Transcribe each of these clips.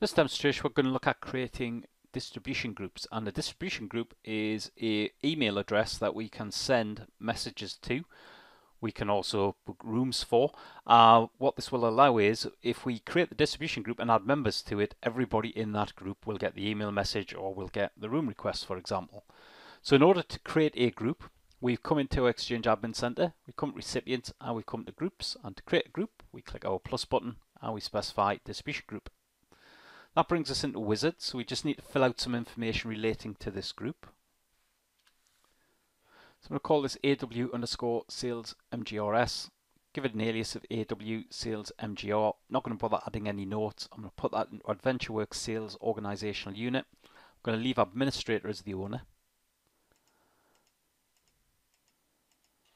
This demonstration we're going to look at creating distribution groups and a distribution group is a email address that we can send messages to we can also book rooms for. Uh, what this will allow is if we create the distribution group and add members to it, everybody in that group will get the email message or will get the room request, for example. So in order to create a group, we've come into Exchange Admin Center, we come to recipients and we come to groups and to create a group, we click our plus button and we specify distribution group. That brings us into Wizard, so we just need to fill out some information relating to this group. So I'm going to call this AW underscore sales MGRS. Give it an alias of AW sales MGR. Not going to bother adding any notes. I'm going to put that in AdventureWorks sales organizational unit. I'm going to leave administrator as the owner.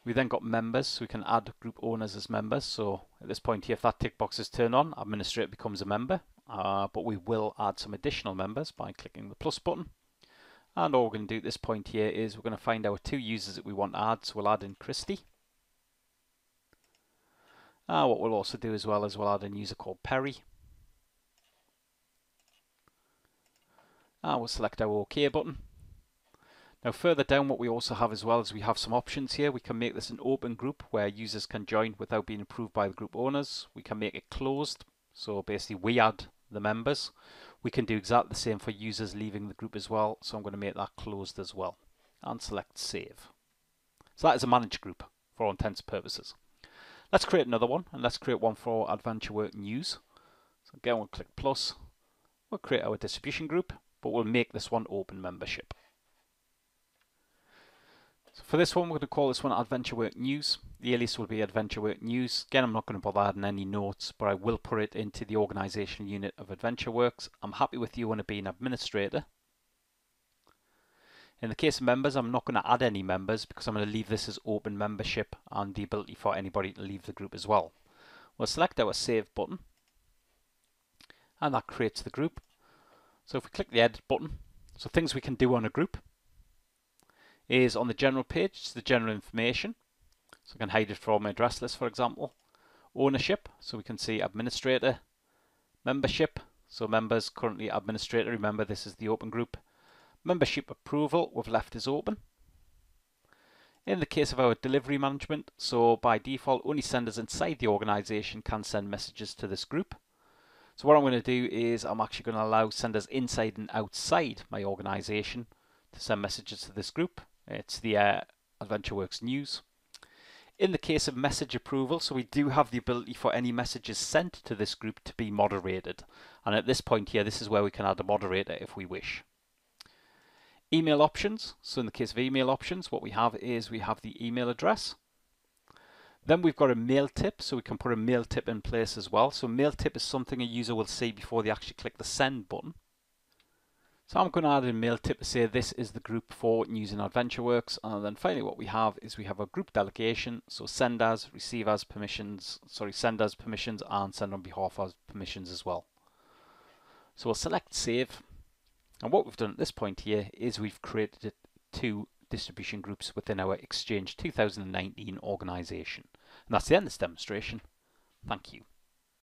We then got members, so we can add group owners as members. So at this point here, if that tick box is turned on, administrator becomes a member. Uh, but we will add some additional members by clicking the plus button. And all we're going to do at this point here is we're going to find our two users that we want to add. So we'll add in Christy. Uh, what we'll also do as well is we'll add a user called Perry. And we'll select our OK button. Now further down what we also have as well is we have some options here. We can make this an open group where users can join without being approved by the group owners. We can make it closed. So basically we add the members. We can do exactly the same for users leaving the group as well. So I'm going to make that closed as well and select save. So that is a managed group for all intents and purposes. Let's create another one and let's create one for AdventureWork News. So again, we'll click plus. We'll create our distribution group, but we'll make this one open membership. So for this one, we're going to call this one AdventureWork News. The alias will be AdventureWork News. Again, I'm not going to bother adding any notes, but I will put it into the organizational unit of AdventureWorks. I'm happy with you want to be an administrator. In the case of members, I'm not going to add any members because I'm going to leave this as open membership and the ability for anybody to leave the group as well. We'll select our Save button and that creates the group. So if we click the Edit button, so things we can do on a group, is on the general page, the general information. So I can hide it from my address list, for example. Ownership, so we can see administrator. Membership, so members currently administrator. Remember, this is the open group. Membership approval, we've left is open. In the case of our delivery management, so by default, only senders inside the organization can send messages to this group. So what I'm going to do is I'm actually going to allow senders inside and outside my organization to send messages to this group. It's the uh, AdventureWorks news. In the case of message approval, so we do have the ability for any messages sent to this group to be moderated. And at this point here, this is where we can add a moderator if we wish. Email options. So in the case of email options, what we have is we have the email address. Then we've got a mail tip, so we can put a mail tip in place as well. So mail tip is something a user will see before they actually click the send button. So I'm going to add a mail tip to say this is the group for using AdventureWorks. And then finally what we have is we have a group delegation. So send as, receive as permissions, sorry, send as permissions and send on behalf as permissions as well. So we'll select save. And what we've done at this point here is we've created two distribution groups within our Exchange 2019 organization. And that's the end of this demonstration. Thank you.